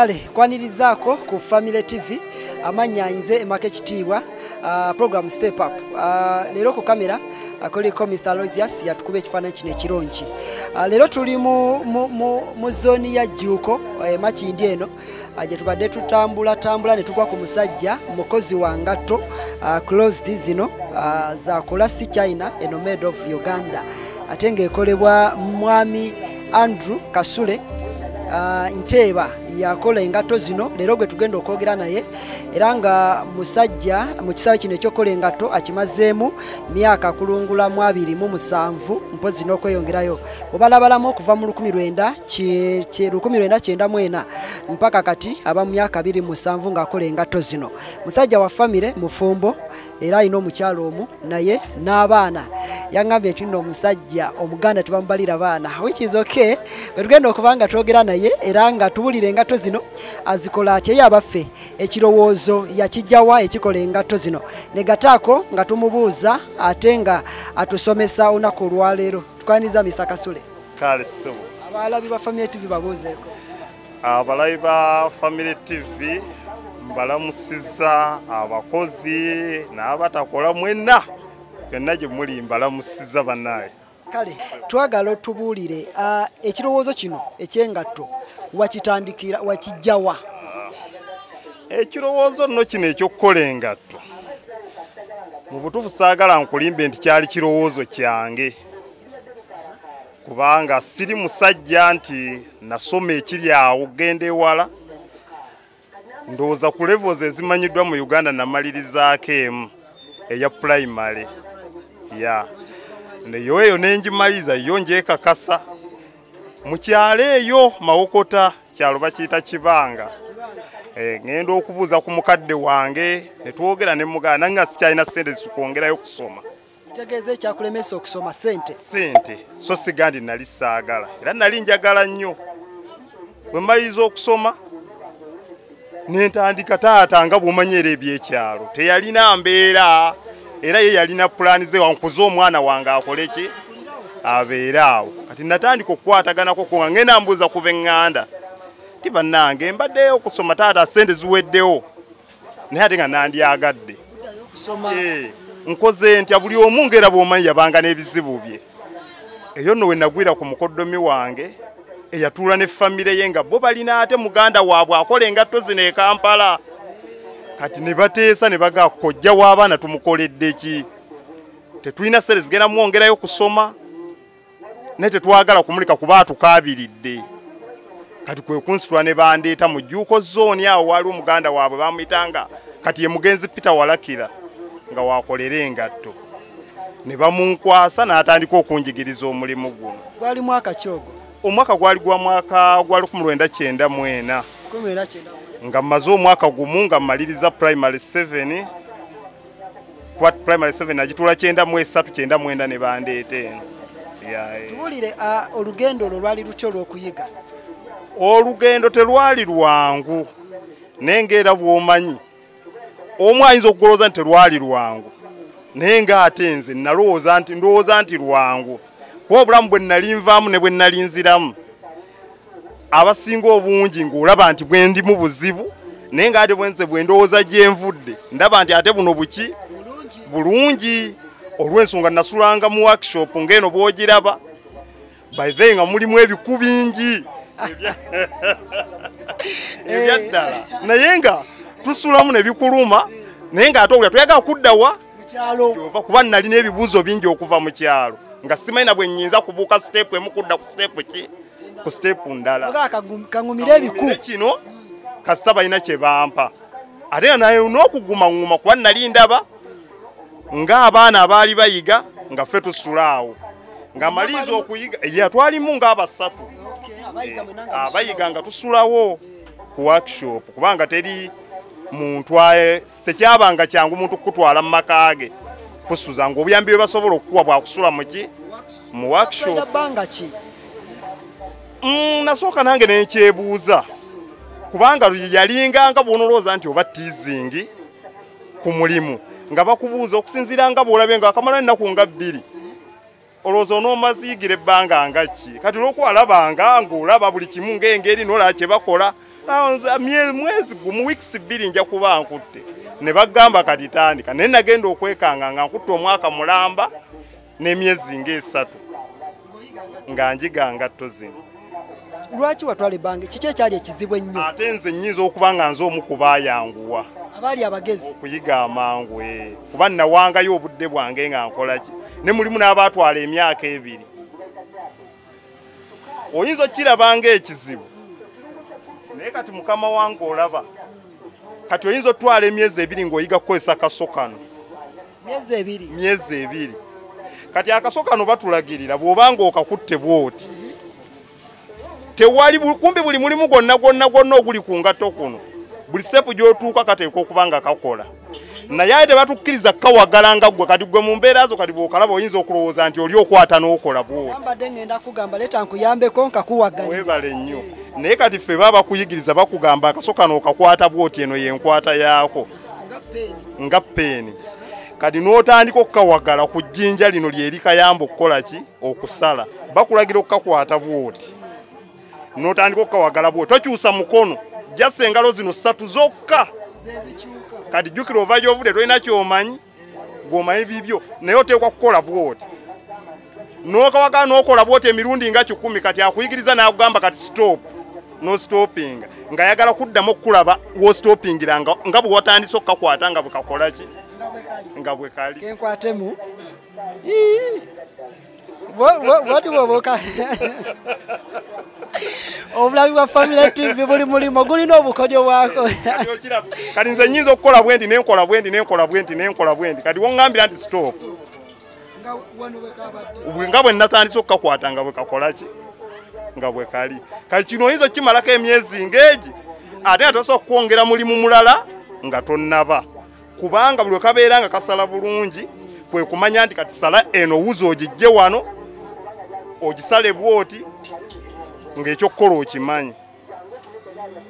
kale nkwanirizaako ku family tv amannya nze emaka ekitiibwa uh, program step up. Uh, leero ku kamera akoliko mr losius yatukuba ekifaananyi kino ekirungi. Uh, leero tuli mu, mu, mu, mu zooni ya jjuuko emakindi eno uh, gye tubadde tutambulatambula ne tugwa ku musajja mukozi wa ngatto uh, closed zino uh, zakola si china eno made of uganda. Ate ng'ekolebwa mwami andrew kasule uh, nteeba yakola engatto zino leero gwe tugenda okwogera naye era nga musajja mu kisaawe kino ekyokola engatto akimazeemu myaka kulungulamu abiri mu musanvu mpozi n'okweyongerayo. Obalabalamu okuva mu 1994 mpaka kati aba mu myaka 27 ng'akola engatto zino. Musajja wa famire mufumbo era alina omukyalo omu naye n'abaana yaŋambye nti nno omusajja omuganda tebamubalira baana. Wikizoke bwe tugenda okuba nga twogera naye era nga tuwulira engatto zino azikola atya ye abaffe ekirowoozo yakijjawa ekikola engatto zino. Negataako nga tumubuuza ate nga atusomesa olunaku olwaleero. Tukwaniriza misa kasule. Kale ssebo abalabi ba family tv babuuzeeko. Abalabi ba family tv mbalamusiza abakozi n'abatakola mwenna byonna gye muli mbalamusiza bannaye. Kale twagala otubuulire ekirowoozo kino ekyengatto wakitandikira wakijjawa ekirowoozo nno kino ekyokukola engatto. Mu butuufu saagala nkulimbe nti kyali kirowoozo kyange. Kubanga siri musajja nti nasoma ekiri awo genda ewala ndowooza ku levels ezimanyiddwa mu uganda namalirizaako emu eya pulayimale ya. Neyo eyo nengimaliriza yo ngyekakasa mu kyalo eyo mawokota kyalo bakiyita kibanga. Eh, ŋŋenda okubuuza ku mukadde wange ne twogera ne muganda nange nga sikyalina ssente zikwongerayo kusoma kitegeeza ekyakulemesa okusoma sente ssente so siga ndi nali saagala. Era nali njagala nnyo. Bwe mmaliriza okusoma nentandika taata nga bw'omanyi era ebyekyalo teyalina mbeera era ye yalina pulaani ze wankuze omwana wange akole ki? Abeere awo. Kati natandika okukwataganako ko nga ngenda mbuuza ku beŋŋanda ti bannange mbaddeyo okusoma taata sente ziweddewo. Naye ate nga nandyagadde. Nkoze ntya? Buli omu ngera bw'omanyi yabanga n'ebizibu bye. Eyo nno we nagwira ku mukoddomi wange eyatuula ne famire ye nga bo balina ate muganda waabwe akola engatto zino e kampala kati ne bateesa ne baga kojja w'abaana tumukoledde ki? Tetulina sere zigenda mwongerayo kusoma naye tetwagala kumuleka kuba atukaabiridde kati kwe kunsitula ne bandeeta mu jjuuko zooni awo waaliwo muganda waabwe bamuyitanga kati ye mugenzi peter walakira nga wakolera engatto. Ne bamunkwasa n'atandika okunjigiriza omulimu guno. Gwali mwaka kyogo omwaka gwali gwa mwaka gwa 1994 19 nga mmaze omwaka gumu nga mmaliriza primary 7 kuba primary 7 nagituula 93 94 ne bandeeta eno eh. tubulire olugendo olwo lwali lutya olw'okuyiga olugendo telwali lwangu naye ngaera bw'omanyi omu ayinza okugolooza nti telwali lwangu naye ng'ate nze nalowooza nti ndowooza nti lwangu kuba obulamu bwe nali nvaamu ne bwe nali nziramu abasinga obungi ng'olaba nti bwe ndi mu buzibu naye ng'ate bwenze bwe ndowooza gye nvudde ndaba nti ate buno buki bulungi. Olw'ensonga nasulanga mu workshop ng'eno bw'ogiraba by the nga mulimu ebiku bingi. Ebyaddala naye nga tusulamu ne bikuluma naye ng'ate obula toyagala kuddawa ova kuba nalina ebibuuzo bingi okuva mu kyalo. Nga simanyi na bwe nnyinza kubuuka siteepu emu kudda ku siteepu ki ku siteepu ndala kaŋumire ebiku kino kassa balina kye bampa. Ate nga naye n'okuguma kuba nali ndaba ng'abaana abaali bayiga nga ffe tusula awo. Nga maliriza okuyiga ya twalimu ng'abasatu abayiga nga nga tusulawo ku workshop kubanga teri muntu tekyabanga kyangu muntu kukutwala mu maka ge kusuza ngaobuyambi bwe basobola okukuwa bwakusula muki mu workshop nasooka nange nenkyebuuza kubanga yalinganga bwonolowooza nti oba tiizingi ku mulimu nga bakubuuza okusinziira nga bwolabe nga akamala ennaku nga bbiri. Olowooza onoomaziyigira ebbanga nga ki? Kati olwokuwalabanga ng'olaba buli kimu ng'engeri noolaba kye bakola mwezi gumu wiikisi bbiri nja kuba nkutte. Ne bagamba kati tandika naye nagenda okwekanga nga nkutte omwaka mulamba n'emyezi ng'esatu nga njiga ngatto zino lwaki watwala ebbanga? Kiki ekyali ekizibu ennyo? Ate nze nnyinza okuba nga nze omu ku baayanguwa. Abaali abagezi. Okuyiga amangu eh. kuba nawangayo obudde bwange nga nkola ki? Ne mulimu n'abaatwala emyaka ebiri. Oyinza okiraba ng'ekizibu? Naye kati mukama wange olaba. Kati oyinza otwala emyezi ebiri ng'oyiga kukozesa kaso kano myezi ebiri. Kati akaso kano batulagirira bw'obanga okakutte bw'oti tewali kumbi buli mulimu gwonna gwonna gwonna oguli ku ngatto kuno. Buli sepu gy'otuuka kateeka okuba nga kakola. Naye ate tebatukkiriza kawagala nga ggwe kati gwe mu mbeera zo kati bw'okalaba oyinza okulowooza nti oli okwata n'okola bw'oti. Ambadde ngenda kugamba leeta nkuyambeko nkakuwaganya weebale nnyo. Naye kati ffe baba bakuyigiriza bakugamba akaso kano okakwata bw'oti eno yenkwata yaako. Nga peeni kati n'otandika okukawagala ku jjinja lino lyerikayamba okukola ki? Okusala. Bakulagira okukakwata bwoti n'otandika okukawagala bwoti tokyusa mukono jasa engalo zino ssatu zokka kati jjukira ova gyovudde tolina kyomanyi gwomanyi bibyo naye oteekwa kukola bwoti n'okawagala n'okola bwoti emirundi nga kikumi kati akuyigiriza n'akugamba kati stop nostopinga ng'ayagala kuddamu okukulaba wostopingira nga bwe watandise okukakwata nga bwe kakola ki nga bwe kali bwe kenkwatemu bwoti bwoboka obulabi bwa family tv buli mulimo gulina obukodyo bwako. Kati nze nyinza okukola bwendi nenkola bwendi nenkola bwendi nenkola bwendi kati woŋŋambira nti stop. Nga bwe- natandise okukakwata nga bwe kakola ki? Nga bwe kali. Kati kino oyinza okimalako emyezi ng'egi? Ate nga tosobola okwongera mulimu mulala nga tonnaba. Kubanga buli wekabeera nga kasala bulungi kwe kumanya nti kati sala eno wuzi ogijje wano ogisale bwoti ng'ekyokukola okimanyi.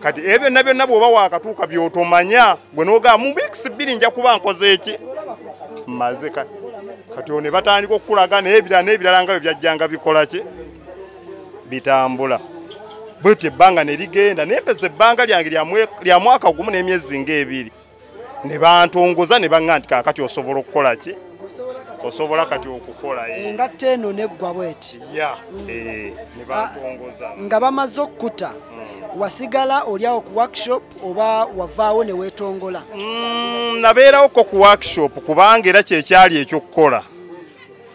Kati ebyo byonna byonna bw'oba waakatuuka by'otomanya gwe n'ogamba mu wiikisi bbiri nja kuba nkoze eki mmaze kati ono ne batandika okukulaga naye ebirala n'ebirala nga bwe byajjanga bikola ki? Bitambula. Bwetyo ebbanga ne ligenda naye mpeza ebbanga lyange lya mwaka gumu n'emyezi ng'ebiri ne bantongoza ne baŋŋa nti kaakati osobola okukola ki osobola kati okukola engatta eno neggwa bweti. Ya eh, ne bantongoza nga bamaze okkuta wasigala oliawo ku workshop oba wavaawo ne weetongola? Mm, nabeerawoko ku workshop kubanga era kyekyali ekyokukola.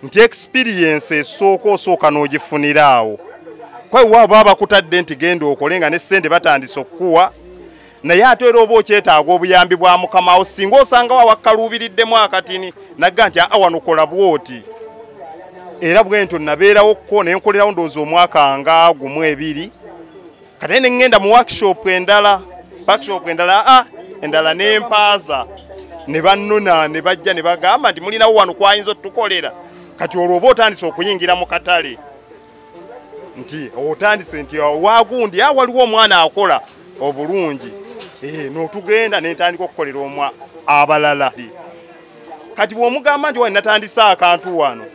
Nti experience esooka osooka n'ogifunira awo. Kwewa baba bakutadde nti genda okole nga ne ssente batandise okukuwa naye ate era oba okyetaaga obuyambi bwa mukama wo singa osanga wawakkaluubiriddemu akatini nagga nti aa wano kola bwoti. Era bwe ntyo nabeerawokko ne nkolerawo ndowooza omwaka nga gumu ebiri. Kate ne ŋŋenda mu workshop endala workshop endala a endala n'empaaza ne bannona ne bajja ne bagamba nti mulinawo wano kwayinza otukolera. Kati olwo oba otandise okuyingira mu katale nti otandise nti wagundi a waliwo omwana akola obulungi n'otugenda nentandika okukolera omwa abalala. Kati bw'omugamba nti wali natandise akantu wano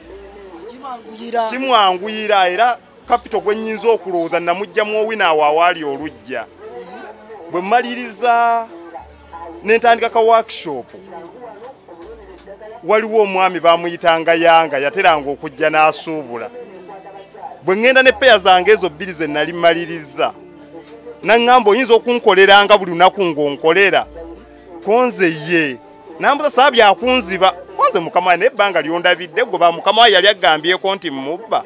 kimwanguyira. era kapito gwe nnyinza okulowooza namugjamu owina awo awaali olujja bwe mmaliriza nentandika ka workshop waliwo omwami bamuyitanga yanga yateranga okujja n'asuubula. Bwe ŋŋenda ne peya zange ezo bbiri ze nali mmaliriza naŋŋamba oyinza okunkoleranga buli lunaku ng'onkolera? Konze ye. Nambuza saa byakunziba. Konze mukama wange nebbanga lyondabidde gwe ba mukama yali agambyeko nti mubba.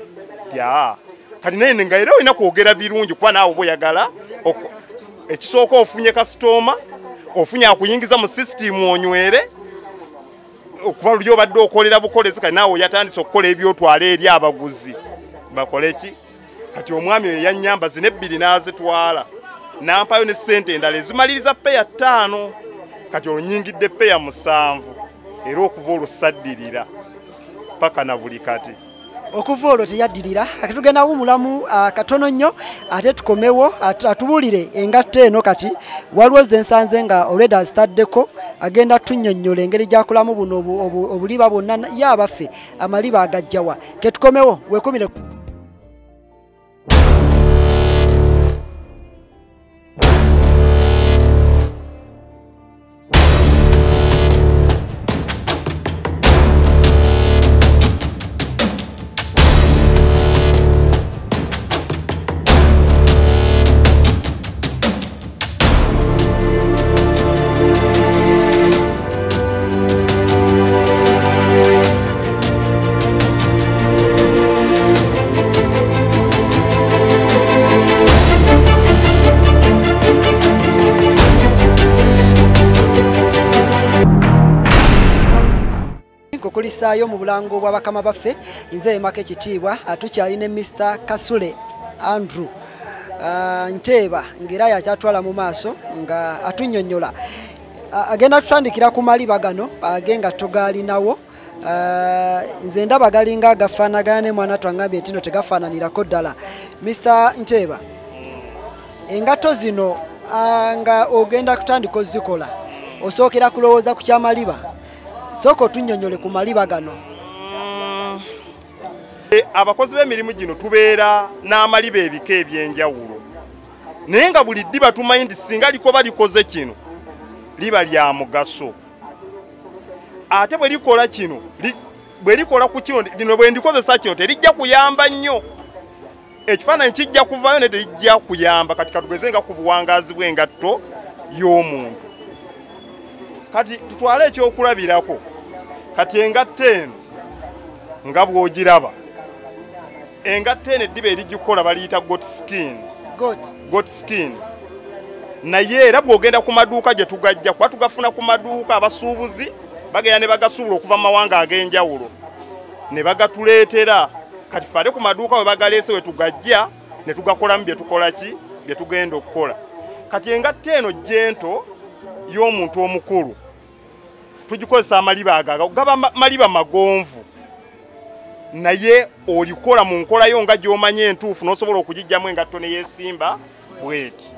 Tya kati naye nga era olina kwogera birungi kuba naawe oba oyagala oko- ekisooka ofunye kasitoma ofunye akuyingiza mu sisitimu onywere okuba luli obadde okolera bukolezi kati naawe yatandise okukola ebyotwala eri abaguzi. Bakole ki? Kati omwami oyo yanyamba zino ebbiri n'azitwala nampayo ne sente endala ezimaliriza peya ttaano kati olwo nyingidde peya musanvu era okuva olwo saddirira paka na buli kati. Okuva olwo teyaddirira ate tugenda wumulamu katono nnyo ate tukomewo atubuulire engatta eno kati waliwo ze nsanze nga olweda azitaddeko agenda tunnyonnyola engeri gyakulamu buno obu- obu- obuliba bwonna ye abaffe amaliba agajjawa. Ketukomewo wekumire tukulisaayo mu bulango bwa bakama baffe nze emaka ekitiibwa ah, tukyali ne mr kasule andrew. Ah, nteeba ng'era yakyatwala mu maaso nga atunnyonnyola Ah, agenda tutandikira ku maliba gano agenga togaalinawo Ah, nze ndaba galinga agafaanagana ne mwana twangambye nti no tegafaananirako ddala. Mr nteeba engato zino nga ogenda kutandika ozikola osookera kulowooza ku kyamaliba sooka otunnyonnyole ku maliba gano. E, abakozi b'emirimu gino tubeera n'amaliba ebika ebyenjawulo. Naye nga buli ddiba tumanyi nti singa likoba likoze kino liba lya mugaso. Ate bwe likola kino bwe likola ku kino lino bwe ndikozesa kino terijja kuyamba nnyo. Ekifaananyi kijja kuvayo naye terijja kuyamba. Kati katugeze nga ku buwangaazi bw'engatto y'omuntu kati tutwale ekyokulabirako. Kati engatto eno nga bw'ogiraba engatto eno eddiba erigikola baliyita got skin. Got got skin. Naye era bw'ogenda ku maduuka gye tugajja kuba tugafuna ku maduuka abasuubuzi bagenda ne bagasuubula okuva mu mawanga ag'enjawulo. Ne bagatuleetera. Kati ffe ate ku maduuka we bagaleese we tugajja ne tugakolamu bye tukola ki? Bye tugenda okukola. Kati engatto eno jento y'omuntu omukulu tugikozesa amaliba agaga gaba ma- maliba magonvu. Naye olikola mu nkolayo nga gy'omanya entuufu n'osobola okugijjamu engatto ne yeesimba bweti.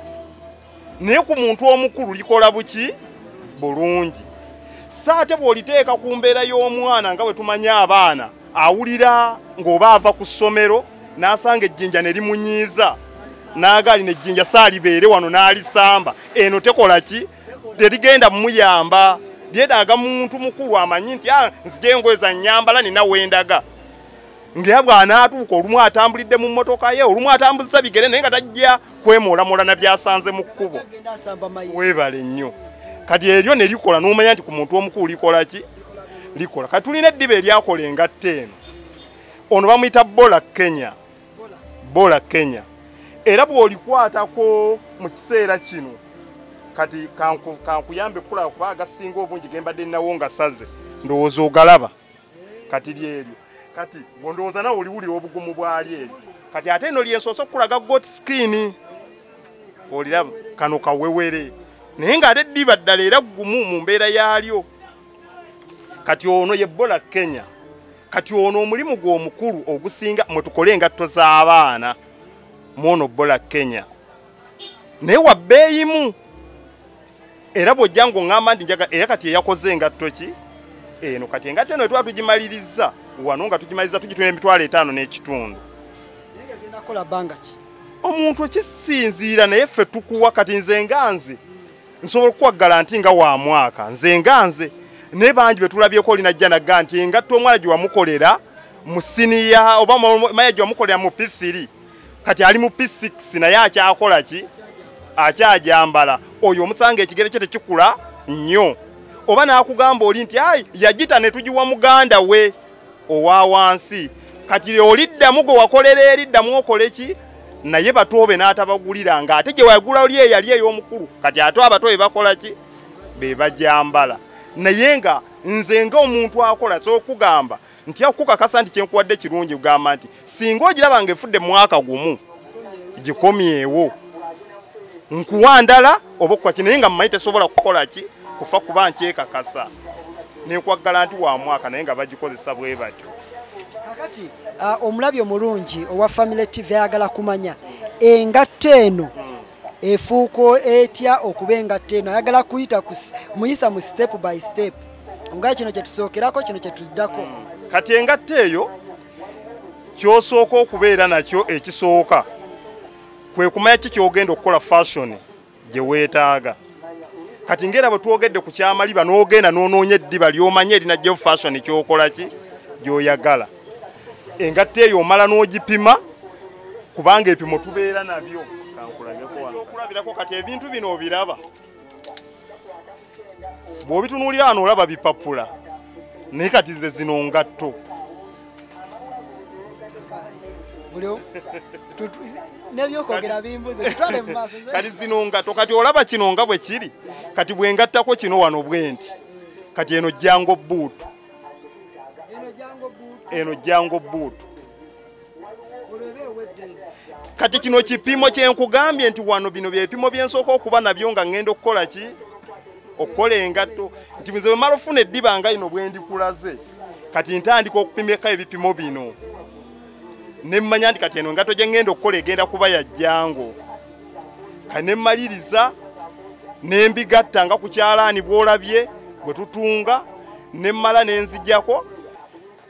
Naye ku muntu omukulu likola buki? Bulungi. Saate bw'oliteeka ku mbeera y'omwana nga bwe tumanya abaana awulira ng'oba ava ku ssomero n'asanga ejjinja ne limunyiiza n'agaali nejjinja saalibeere wano n'alisamba. Eno tekola ki? Terigenda mumuyamba lyetaaga muntu mukulu amanyi nti "Ah, nzija engoye za nyambala nina wendaga ngera bw'anaatuuka olumu atambulidde mu mmotoka ye olumu atambuza bigere naye nga tajja kwemoolamoola byasanze mu kkubo. Weebale nnyo. Kati eryo ne likola n'omanya nti ku muntu omukulu likola ki? Likola. Kati tulina eddiba eryakola engatta eno ono bamuyita bola kenya. Bola kenya. Era bw'olikwatako mu kiseera kino kati kanku- kankuyambe kulaba kuba agasinga obungi gembadde nnawo nga saze. Ndowooza ogalaba. Kati lyeryo kati bwondowooza nawe oliwulira obugumu bwali eryo kati ate eno lyensoose okukulaga got skin. Oliraba kano kawewere. Naye ng'ate ddiba ddala era gumu mu mbeera yaalyo. Kati ono ye bola kenya. Kati ono omulimu gwe omukulu ogusinga mwe tukole engatto z'abaana. Mwono bola kenya. Naye wa bbeeyimu era bw'ojja ng'oŋŋamba nti njaga era kati eyakoze engatto ki? Eno kati engatto eno tuba tugimaliriza wano nga tugimaliriza tugituna emitwalo etaano n'ekitundu. Omuntu ekisinziira naye ffe tukuwa kati nze nga nze nsobola okukuwa garanti nga wa mwaka nze nga nze naye bangi betulabyeko olinajja nagga nti engatto omwana gye wamukolera mu siniya oba maya gye wamukolera mu p3 kati ali mu p6 naye akyakola ki? Akyajambala oyo omusanga ekigere kye tekikula nnyo. Oba n'akugamba oli nti ayi yagita ne tugiwa muganda we owa wansi. Kati oliddamu gwe wakolera eriddamu okole ki? Naye batoobe n'atabagulira ng'ate gye wagula oli eyali ey'omukulu kati ate abato be bakola ki? Be bajambala naye nga nze ng'omuntu akola so okugamba nti akukakasa nti kyenkuwadde kirungi kugamba nti singa ogiraba nga efudde mu mwaka gumu gikomyewo nkuwa ndala oba okukola ki? Naye nga mmanyi tesobola kukola ki? Kufa kuba nkyekakasa. Nenkwaggala nti wa mwaka naye nga bagikozesa bwe batyo. Kakati ah, omulabi omulungi owa family tv ayagala kumanya engatto eno efuuka etya okuba engatto eno? Ayagala kuyita muyisa mu step by step. Nga kino kyetusookerako kino kyetuddako kati engatto eyo kyosooka okubeera nakyo ekisooka kwe kumanya ki kyogenda okukola fashion gye weetaaga? Kati ngaera bwe twogedde ku kyamaliba n'ogenda n'onoonya eddiba ly'omanya erinajjayo fashion kyokola ki? Gy'oyagala. Engatto eyo omala n'ogipima kubanga ebipimo tubeera nabyo. Okulabirako kati ebintu bino obiraba. Bw'obitunuulira wano olaba bipapula. Naye kati ze zino ngatto n'ebyokwogera bimbuze tutwale mu maaso kati zino ngatto kati olaba kino nga bwe kiri kati bwengattako kino wano bwe nti kati eno jjango buutu eno jango buutu kati kino kipimo kyenkugambye nti wano bino byebipimo byensooka okuba nabyo nga ŋŋenda okukola ki? Okukola engatto. Nti nze bwe mala ofuna eddiba nga ino bwe ndikulaze kati ntandika okupimeka ebipimo bino nemmanya nti kati eno engatto gye ŋŋenda okukola egenda kuba ya jango kati nemmaliriza nembigatta nga ku kyalaani bwolabye bwe tutunga nemmala nenzijjako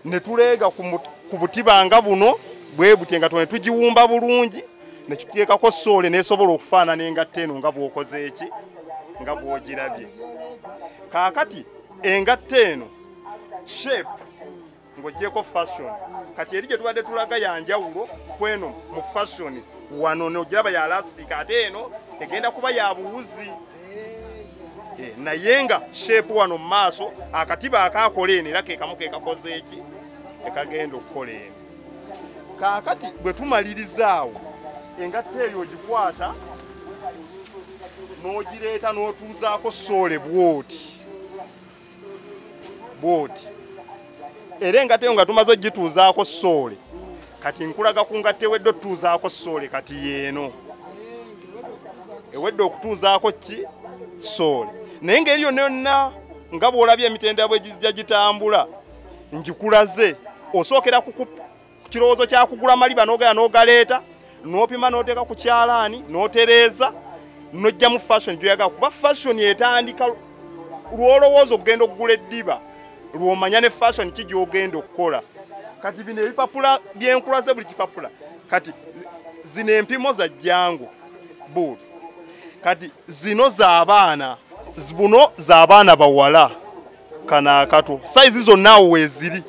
ne tuleega ku mu- ku butibanga buno bwe buti engatto ne tugiwumba bulungi ne tuteekako soole nesobola okufaanana engatto eno nga bw'okoze eki nga bw'ogirabye. Kaakati engatto eno shape ng'oggyeko fashion. Kati eri gye tubadde tulaga ya njawulo kweno mu fashion wano nogiraba ya lastic ate eno egenda kuba ya buwuzi. Eh, naye nga shape wano mu maaso akatiba akakola eno era kekamu kekakoze eki ekagenda okukola eno. Kaakati bwe tumalirizaawo engatta eyo ogikwata n'ogireeta n'otuuzaako soole bwoti. Bwoti era engatta eyo nga tumaze ogituuzaako soole kati nkulaga ku ngatta ewedde otutuuzaako soole kati yeeno. Ewedde okutuuzaako ki? Soole naye ngeri yonna yonna nga bw'olabye emitendera bwe gijja gitambula ngikulaze osookera ku kirowoozo kyakugula maliba n'ogaya n'ogaleeta n'opima n'oteeka ku kyalaani n'otereeza n'ojja mu fashion gyoyagala kuba fashion etandika lw'olowooza okugenda okugula eddiba lw'omanya ne fashion ki gy'ogenda okukola. Kati bino ebipapula byenkulaze buli kipapula. Kati zino empimo za jangu buutu kati zino z'abaana buno z'abaana bawala kana akato. Sayizi zonna awo weeziri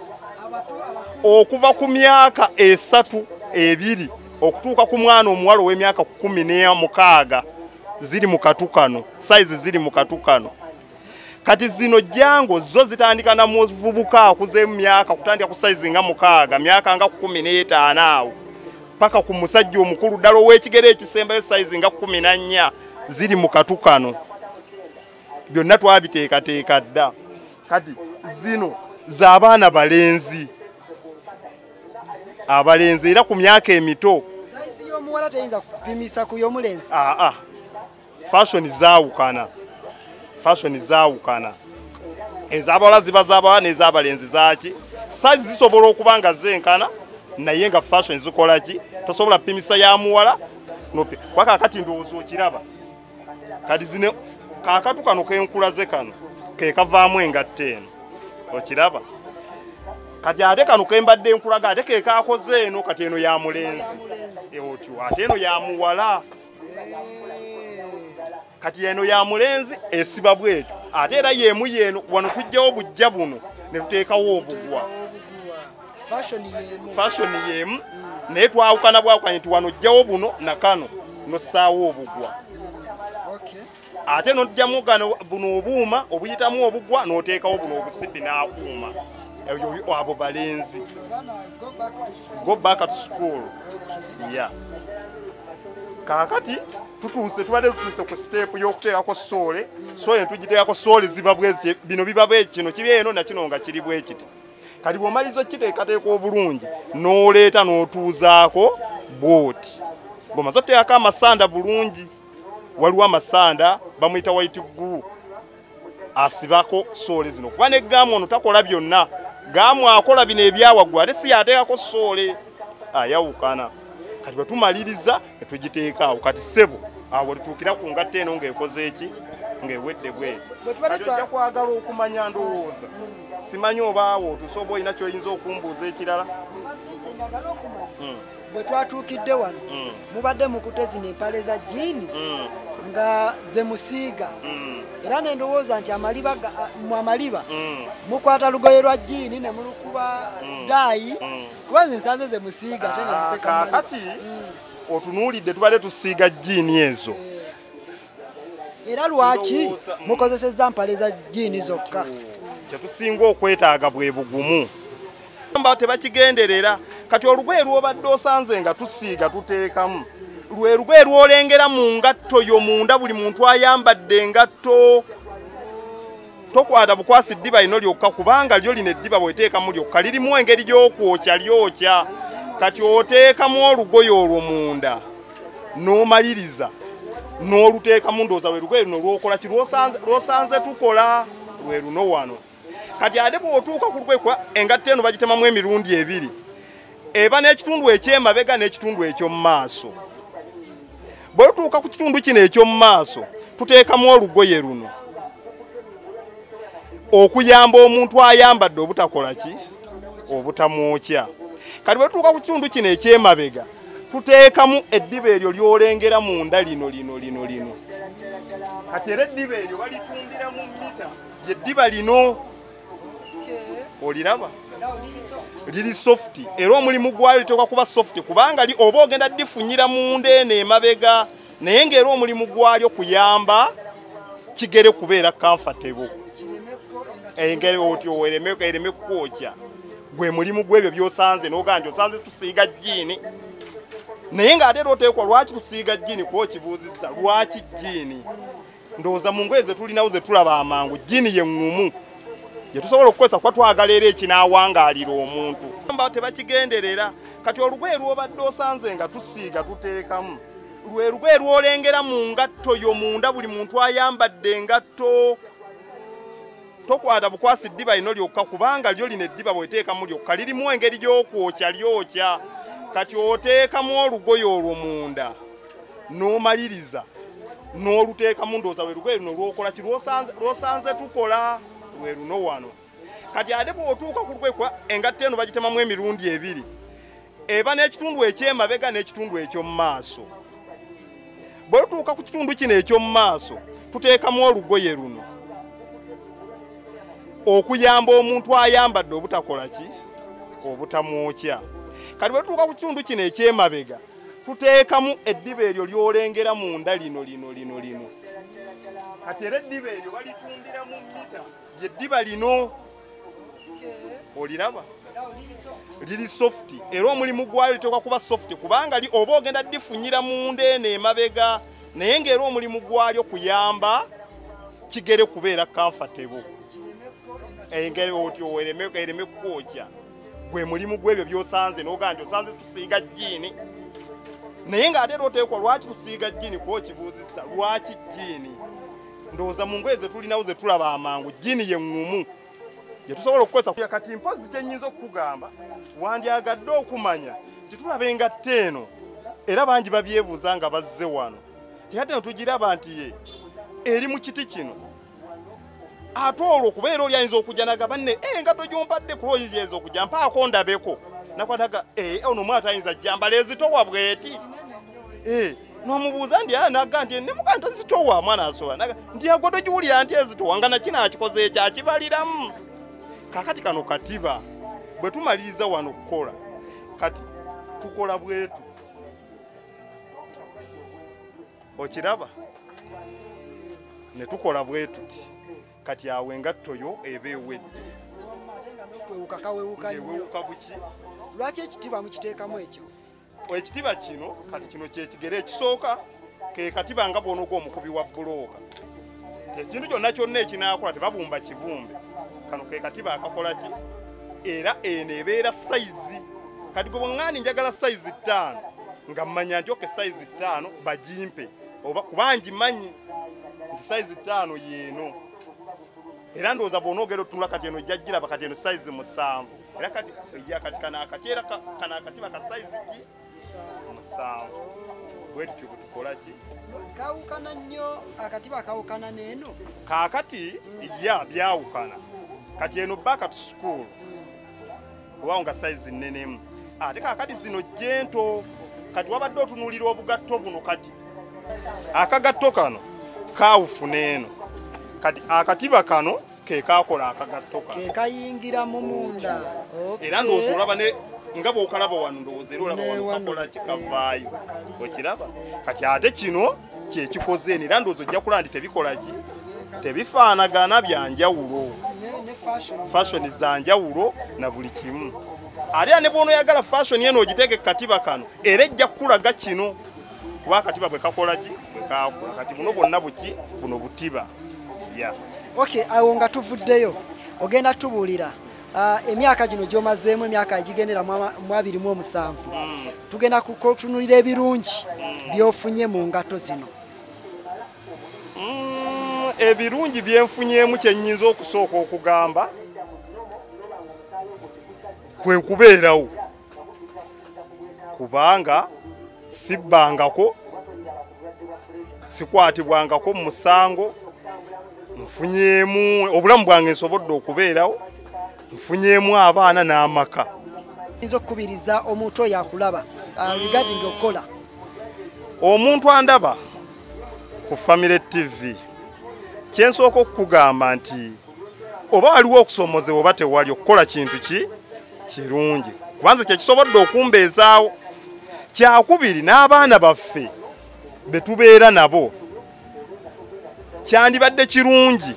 okuva ku myaka esatu ebiri okutuuka ku mwana omuwala ow'emyaka kumi n'emukaaga ziri mu katu kano sayizi ziri mu katu kano kati zino jango zo zitandika na muvubuka akuze mu myaka kutandika ku sayizi nga mukaaga myaka nga kumi n'etaano awo. Paka ku musajja omukulu ddala ow'ekigere ekisembayo sayizi nga kumi na nnya ziri mu katu kano byonna twabiteekateeka dda. Kati zino z'abaana balenzi. Abalenzi era ku myaka emito. Sayizi y'omuwala teyinza kupimisa ku y'omulenzi? Aa fashion zaawukana fashion zaawukana. Ez'abawala ziba z'abawala n'ez'abalenzi zaki sayizi zisobola okuba nga zenkana naye nga fashion zikola ki? Tosobola pimisa ya muwala? Nopi kwa kakati ndowooza okiraba kati zino kakatu kano kenkulaze kano ke kavaamu engatta eno. Okiraba? Kati ate kano kembadde nkulaga ate ke kakoze eno kati eno ya mulenzi. Otyo ate eno ya muwala kati eno ya mulenzi esiba bwetyo. Ate era yemu yeeno wano tujjawo bujja buno ne tuteekawo obugwa fashion yemu naye twawukana bwawukanye nti wano ojjawo buno nakano nossaawo obugwa ate nojjamu gano buno obuuma obuyitamu obugwa n'oteekawo buno obusipi n'akuuma. Abo balenzi. Bana, go back to school. go back to school. Ya kaakati tutuuse tubadde tutuuse ku siteepu y'okuteekako soole soole netugiteekako soole ziba bwezi bino biba bwe kino kibi eno nakino nga kiri bwe kiti. Kati bw'omaliza okiteekateeka obulungi n'oleeta n'otuuzaako bwoti. Bw'omaze oteekako amasanda bulungi waliwo amasanda bamuyita white glue asibako soole zino. Kuba ne gaamu ono takola byonna gaamu akola bino ebyawaggulu ate si yateekako soole ayawukana kati bwe tumaliriza ne tugiteeka awo. Kati ssebo awo lituukira ku ngatta eno ng'ekoze eki ng'ewedde bwe. Bwe tubadde twa- ojja kwagala okumanya ndowooza. Simanyi oba awo otuuse oba olina ky'oyinza okumbuuza ekirala? Njagala okumanya. Mm, bwe twatuukidde wano mm, mubadde mukute zino empale za jiini mm, nga ze musiiga. Era ne ndowooza nti mu amaliba mukwata lugoye lwa jiini ne mulukuba daayi kuba ze nsanze ze musiiga ate nga Ah, museka maliba. kaakati otunuulidde tubadde tusiiga jiini ezo era lwaki mm. mukozesezza mpale za jiini zokka? Kyetusinga okwetaaga bwe bugumu. Mba tebakigenderera. Kati olugoye lwobadde osanze nga tusiiga tuteekamu lwe lugoye lwolengera mu ngatto yo munda buli muntu ayambadde engatto tokwata bukwasi ddiba lino lyokka kubanga lyo lino eddiba bweteekamu lyokka lirimu engeri gy'okwokya lyokya. Kati oteekamu olugoye olwo munda n'omaliriza n'oluteekamu ndooza lwe lugoye luno lwokola ki? Lwosanze- tukola lwe luno wano. Kati ate bw'otuuka ku lugoye kuba engatta eno bagitemamu emirundi ebiri eba n'ekitundu ekyemabega n'ekitundu eky'omu maaso bwe lutuuka ku kitundu kino eky'omu maaso tuteekamu olugoye luno. Okuyamba omuntu ayambadde obutakola ki? Obutamwokya kati bwe tutuuka ku kitundu kino ekyemabega tuteekamu eddiba eryo lyolengera munda lino lino lino lino. Kati era eddiba eryo balitundira mu mita. Lyeddiba lino oliraba? Liri sofuti era omulimu gwalyo liteekwa kuba sofuti kubanga oba ogenda difunyira munda eno emabega naye ngaera omulimu gwalyo kuyamba kigere kubeera comfortable. Engeri otyo ereme kwokya. Gwe mulimu gwebyo byosanze nogaa nti osanze tusiiga jiini naye ng'ate era oteekwa lwaki tusiiga jiini kuba okibuuzizza? Lwaki jiini ndowooza mu ngoye zetulinawo zetulaba amangu jiini ye ŋŋumu gyetusobola okukozesa kuba twagala era ekinaawangaalira omuntu. Mba tebakigenderera. Kati olugoye lwobadde osanze nga tusiiga tuteekamu. Lwe lugoye lwolengera mu ngatto yo munda buli muntu ayambadde engatto tokwata bukwasi ddiba lino lyokka kubanga lyo lino eddiba bweteekamu lyokka. Lirimu engeri gy'okwokya lyokya kati oteekamu olugoye olwo munda n'omaliriza n'oluteekamu ndooza lwe lugoye luno lwokola ki? Lwosanze- tukola lwe luno wano. Kati ate bw'otuuka ku lugoye kuba engatta eno bagitemamu emirundi ebiri eba n'ekitundu ekyemabega n'ekitundu eky'omu maaso bwe lutuuka ku kitundu kino eky'omu maaso tuteekamu olugoye luno. Okuyamba omuntu ayambadde obutakola ki? Obutamwokya kati bwe tutuuka ku kitundu kino ekyemabega tuteekamu eddiba eryo lyolengera munda lino lino lino lino. Kati era eddiba eryo balitundira mu mita. Lyeddiba lino oliraba? Liri sofuti era omulimu gwalyo liteekwa kuba sofuti kubanga oba ogenda difunyira munda eno emabega naye ngaera omulimu gwalyo kuyamba kigere kubeera comfortable. Engeri otyo ereme kwokya gwe mulimu gwebyo byosanze nogaa nti osanze tusiiga jiini naye ng'ate era oteekwa lwaki tusiiga jiini kuba okibuuzisa lwaki jiini ndowooza mu ngoye zetulinawo zetulaba amangu jiini ye ŋŋumu gyetusobola okukozesa kati mpozi kyenyinza okukugamba wandyagadde okumanya titulaba engatta eno era bangi babyebuuza nga bazze wano. Teyate no tugiraba nti ye eri mu kiti kino ate olwo kubeera oli ayinza okujja naga banne "Eh, engato gyompadde kuba oyinza okujja mpaako ndabeko. Nakwataga "Eh, ono omwana ayinza jjambala ezitowa bweti. Eh, nomubuuza nti "Ah, naga nti nemuga nti ozitowa mwana naga nti agoto giwulira nti ezitowa nga nakino akikoze ekyo akibaliramu kakati kano katiba bwe tumaliriza wano kukola kati tukola bwetu. Okiraba? Ne tukola bwe tuti kati awo engatto yo eba ewedde. Kwewuka kawewuka ewewuka buki? Lwaki ekitiba mukiteekamu ekyo? Ekitiba kino kati kino kyekigere ekisooka ke katiba nga bwonoga omukubi wa bulooka ekintu kyonna kyonna ekinaakola tebabumba kibumbe. Kano ke katiba akakola ki? Era eno ebeera sayizi kati gwe bweŋŋandi njagala sayizi ttaano nga mmanya nti oke sayizi ttaano bagimpe oba kuba ngimanyi nti sayizi ttaano yeeno era ndowooza bw'onoogera otunula kati eno ojja giraba kati eno sayizi musanvu. Era kati kati kano akati era ka- kano akatiba ka sayizi ki? Musanvu. Bwe tutyo bwe tukola ki? Kawukana nnyo akatiba kawukana n'eno. Kaakati ya byawukana. Kati eno back to school. Obawo nga sayizi nnenemu. Ate kaakati zino jento kati wabadde otunuulira obugatto buno kati. Akagatto kano kaawufu n'eno kati akatiba kano ke kaakola akagatto kano ke kayingira mu munda. Era ndowooza olaba ne nga bw'okalaba wano ndowooza era olaba wano kakola kikavaayo. Eh, okiraba? Kati ate kino kyekikoze eno era ndowooza ojja kulaba nti tebikola ki? Tebifaanagana bya njawulo. Ne, ne fashion. Fashoni za njawulo na buli kimu. Ate ne bw'onoyagala fashoni eno ogiteeke katiba kano era ejja kukulaga kino. Kuba akatiba bwe kakola ki? Bwe kakula kati buno bwonna buki buno butiba okay awo nga tuvuddeyo ogenda tubuulira. Ah, emyaka gino gyomazeemu emyaka egigendera mu ama- mu abiri mu omusanvu. Tugenda kutunulira ebirungi byofunye mu ngato zino. Mm, ebirungi byenfunyemu kyenyinza okusooka okugamba? Kwe kubeerawo. Kubanga sibbangako sikwatibwangako mu musango nfunyemu obulamu bwange nsobodde okubeerawo. Nfunyemu abaana n'amaka. Yinza okukubiriza omuntu oyo akulaba ah, regarding okukola. Omuntu andaba ku family tv kyensooka okukugamba nti oba waliwo okusomozebwa oba tewali okukola kintu ki? Kirungi. Kubanza kyekisobodde okumbeezaawo kyakubiri n'abaana baffe be tubeera nabo kyandibadde kirungi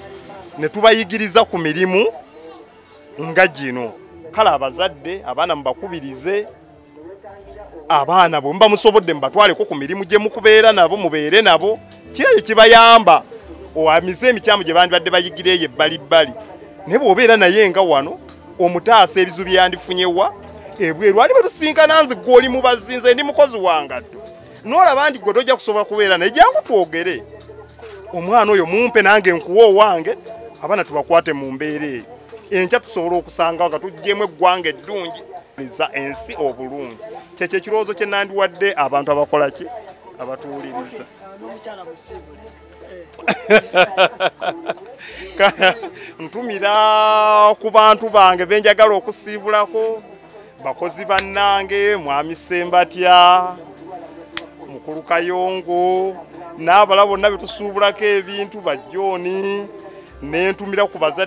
ne tubayigiriza ku mirimu nga gino. Kale abazadde abaana mubakubirize abaana bwe muba musobodde mubatwaleko ku mirimu gye mukubeera nabo mubeere nabo. Kira kye kibayamba amize emikyamu gye bandibadde bayigira eyo ebbalibbali naye bw'obeera naye nga wano omutaasa ebizu byandifunyewa ebweru ali bwe tusinkana nze gwe oli mubazinze ndi mukozi wangaddo n'olaba nti gwe tojja kusobola kubeera naye jangu twogere omwana oyo mumpe nange nkuwa owange abaana tubakwate mu mbeera eyo enkya tusobola okusanga nga tuggyemu eggwanga eddungi za ensi obulungi. Kyekyo ekirowoozo kye nandiwadde abantu abakola ki? Abatuwuliriza. Ntumira ku bantu bange benjagala okusiibulako. Bakozi bannange mwami sembatya mukulu kayongo n'abala bonna betusuubulako ebintu bajjooni nentumira ku bazadde